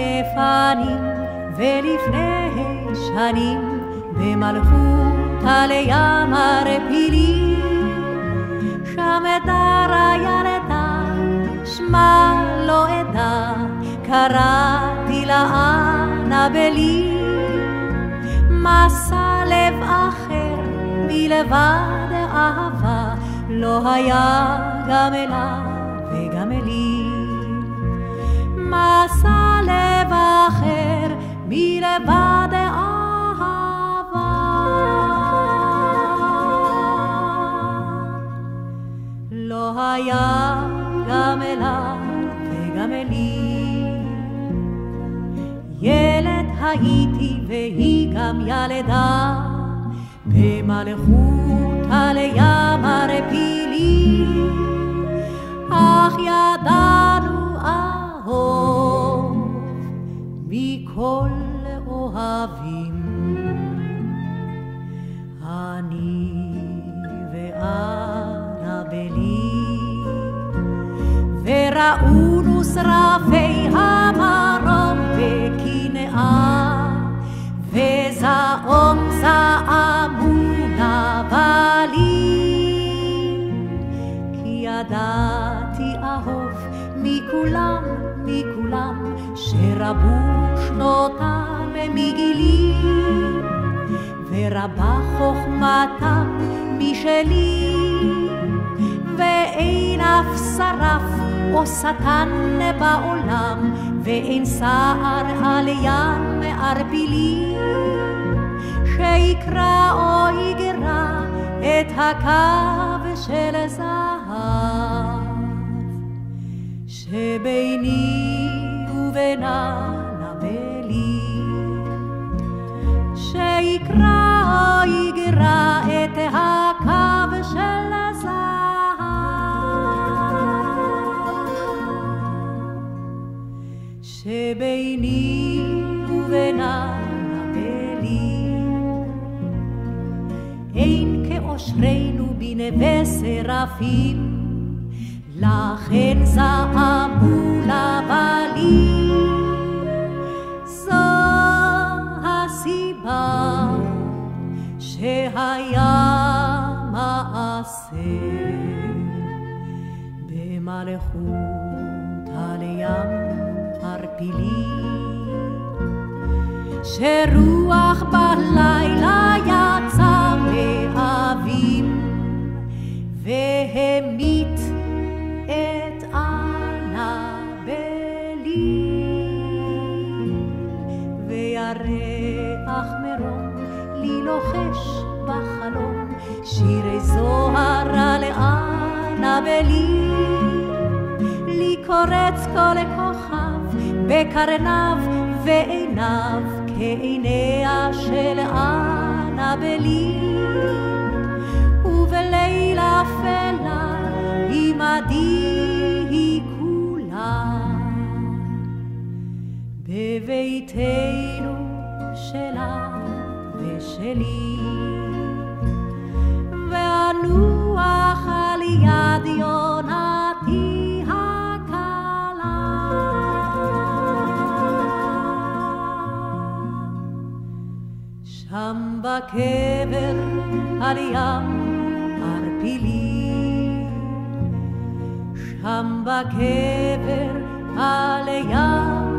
לפנים, ולפני שנים במלכות על ים הרפילי, שם אדר הילדה, שמה לא אדע, קראתי לה אנבלי, מסע לב אחר מלבד אהבה, לא היה גם אליו וגם אלי. מסע היה גם אלה וגם לי. ילד הייתי והיא גם ילדה, במלכות על ים ערפילי. אך ידענו אהוב מכל אוהבים. וראונו שרפי המרום בקנאה, וזעום זעמו נבלי. כי ידעתי אהוב מכולם, מכולם, שרבו שנותם מגילי, ורבה חוכמתם משלי, ואין אף שרף או שטן בעולם, ואין סער על ים מערפילי, שיקרא או יגרע את הקו של זהב, שביני ובינה נבלי, שיקרא או יגרע שביני ובינה נבלי. אין כאושרנו בנווה סרפים, לכן זעמו לבלים. זו הסיבה שהיה מעשה במלכות על ים ערפילי. שרוח בלילה יצא מאבים והמית את אנבלי וירח מרום לי לוחש בחלום שירי זוהר על אנבלי לי קורץ כל כוכב בקרניו ועיניו כעיניה של אנבלי ובלילה אפלה עמדי היא כולה. בביתנו שלה ושלי ואנוח שם בקבר על ים ערפילי, שם בקבר על ים